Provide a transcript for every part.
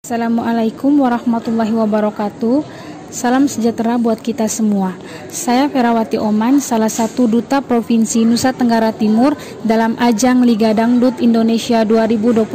Assalamualaikum warahmatullahi wabarakatuh. Salam sejahtera buat kita semua. Saya Ferawati Oman, salah satu duta Provinsi Nusa Tenggara Timur dalam ajang Liga Dangdut Indonesia 2021.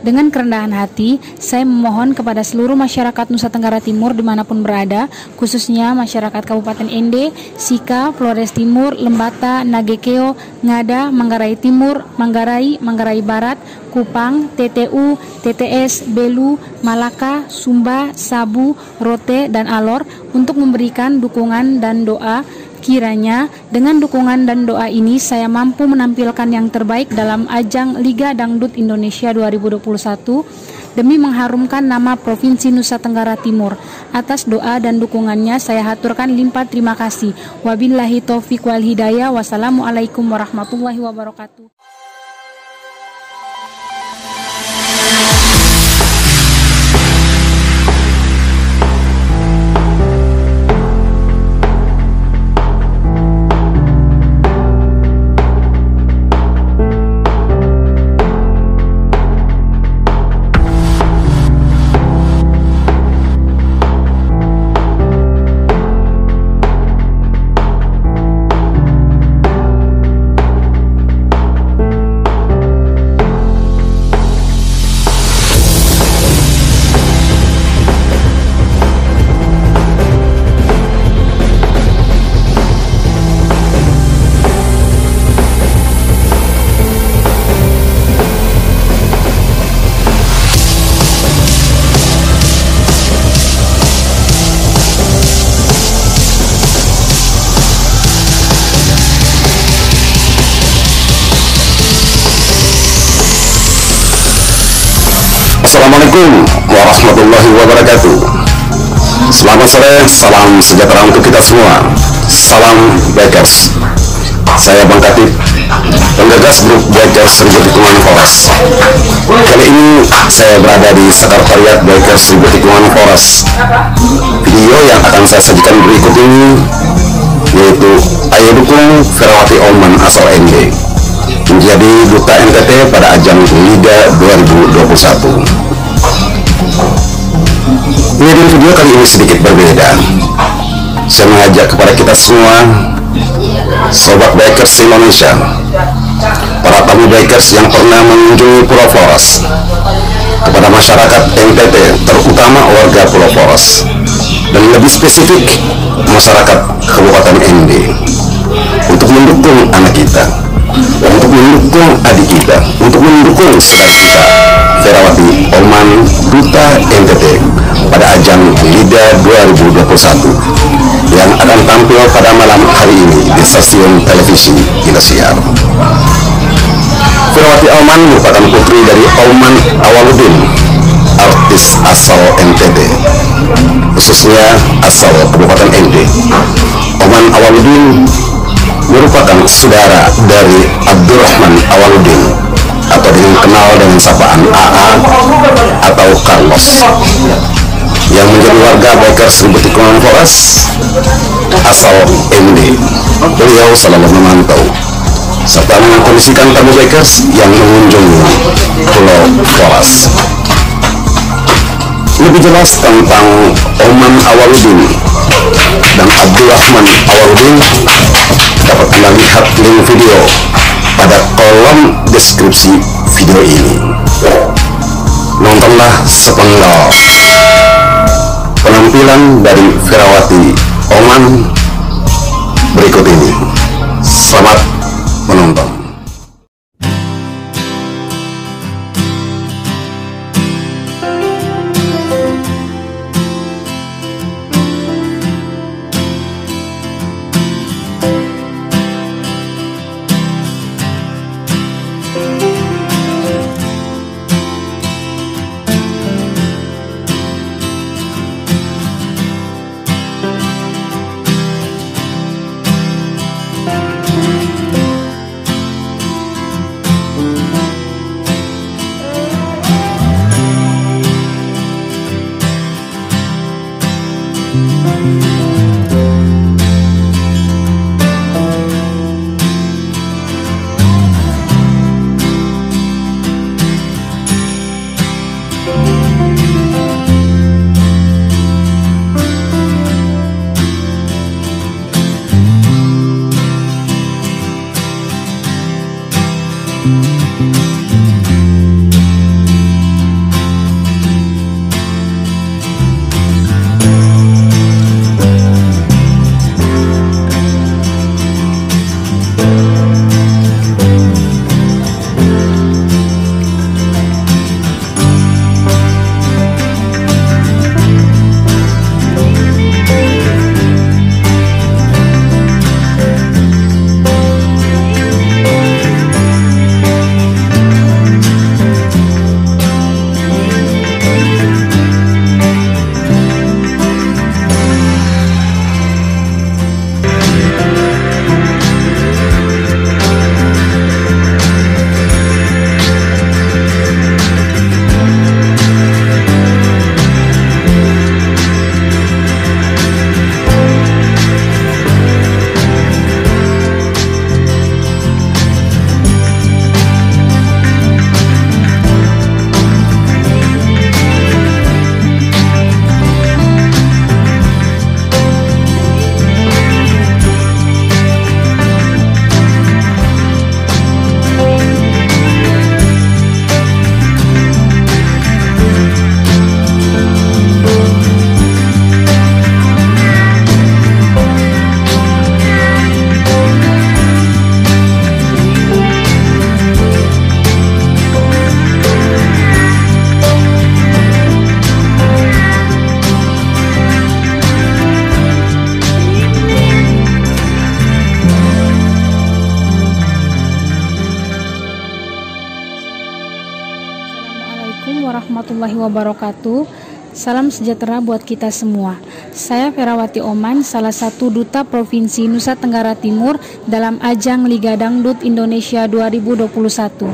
Dengan kerendahan hati, saya memohon kepada seluruh masyarakat Nusa Tenggara Timur di mana pun berada, khususnya masyarakat Kabupaten Ende, Sika, Flores Timur, Lembata, Nagekeo, Ngada, Manggarai Timur, Manggarai, Manggarai Barat, Kupang, TTU, TTS, Belu, Malaka, Sumba, Sabu, Rote, dan Alor untuk memberikan dukungan dan doa Kiranya dengan dukungan dan doa ini saya mampu menampilkan yang terbaik dalam ajang Liga Dangdut Indonesia 2021 demi mengharumkan nama Provinsi Nusa Tenggara Timur. Atas doa dan dukungannya saya haturkan limpah terima kasih. Wabillahi taufiq wal hidayah. Wassalamualaikum warahmatullahi wabarakatuh. Assalamualaikum warahmatullahi wabarakatuh. Selamat sore, salam sejahtera untuk kita semua. Salam Bikers Saya Bang Katib Penggagas grup Bikers Seribu Tikungan Forest. Kali ini saya berada di Sekretariat Bikers Seribu Tikungan Forest. Video yang akan saya sajikan berikut ini Yaitu Ayo Dukung Ferawati Oman asal ND menjadi duta NTT pada ajang Liga 2021 Media video kali ini sedikit berbeda. Saya mengajak kepada kita semua, sobat bikers Indonesia, para tamu bikers yang pernah mengunjungi Pulau Flores, kepada masyarakat NTT, terutama warga Pulau Flores, dan lebih spesifik masyarakat Kabupaten ND, untuk mendukung anak kita, untuk mendukung adik kita, untuk mendukung saudara kita, Ferawati Oman Duta NTT pada ajang LIDA 2021 yang akan tampil pada malam hari ini di stasiun televisi Indosiar. Ferawati Oman merupakan putri dari Oman Awaludin, artis asal NTT, khususnya asal Kabupaten ND. Oman Awaludin merupakan saudara dari Abdurrahman Awaludin atau dikenal dengan sapaan AA atau Carlos yang menjadi warga Baker Seribu Tikungan asal MD. Beliau selalu memantau serta mengkondisikan tamu Bakers yang mengunjungi Pulau Forest. Lebih jelas tentang Oman Awaludin dan Abdurrahman Awaludin dapat Anda lihat link video pada kolom deskripsi video ini. Nontonlah sepenggal penampilan dari Ferawati Oman berikut ini. Warahmatullahi wabarakatuh. Salam sejahtera buat kita semua. Saya Ferawati Oman, salah satu duta Provinsi Nusa Tenggara Timur dalam ajang Liga Dangdut Indonesia 2021.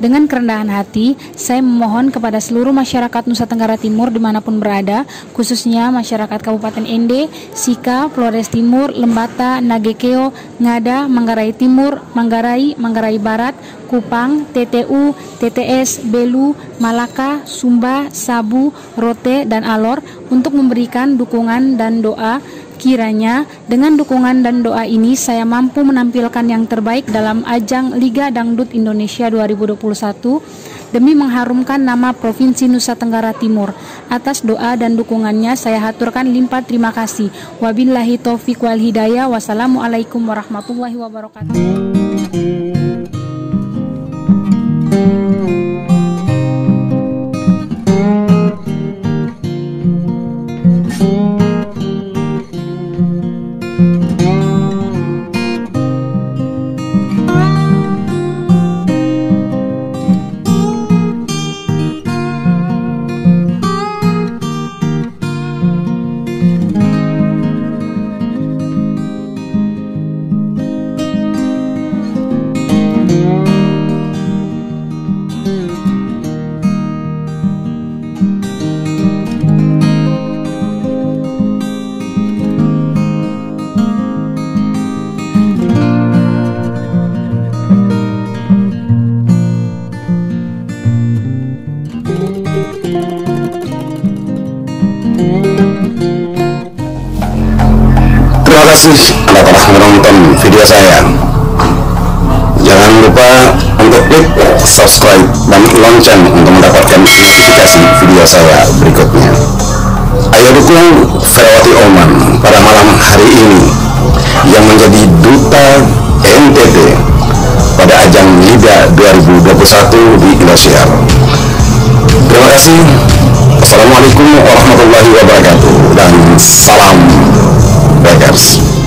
Dengan kerendahan hati, saya memohon kepada seluruh masyarakat Nusa Tenggara Timur di mana pun berada, khususnya masyarakat Kabupaten Ende, Sika, Flores Timur, Lembata, Nagekeo, Ngada, Manggarai Timur, Manggarai, Manggarai Barat, Kupang, TTU, TTS, Belu, Malaka, Sumba, Sabu, Rote, dan Alor untuk memberikan dukungan dan doa Kiranya dengan dukungan dan doa ini saya mampu menampilkan yang terbaik dalam ajang Liga Dangdut Indonesia 2021 demi mengharumkan nama Provinsi Nusa Tenggara Timur. Atas doa dan dukungannya saya haturkan limpah terima kasih. Wabillahi taufiq wal hidayah. Wassalamualaikum warahmatullahi wabarakatuh. Kasih Anda telah menonton video saya. Jangan lupa untuk klik subscribe dan lonceng untuk mendapatkan notifikasi video saya berikutnya. Ayo dukung Ferawati Oman pada malam hari ini yang menjadi duta NTT pada ajang Liga 2021 di Indosiar. Terima kasih. Assalamualaikum warahmatullahi wabarakatuh dan salam Beggars.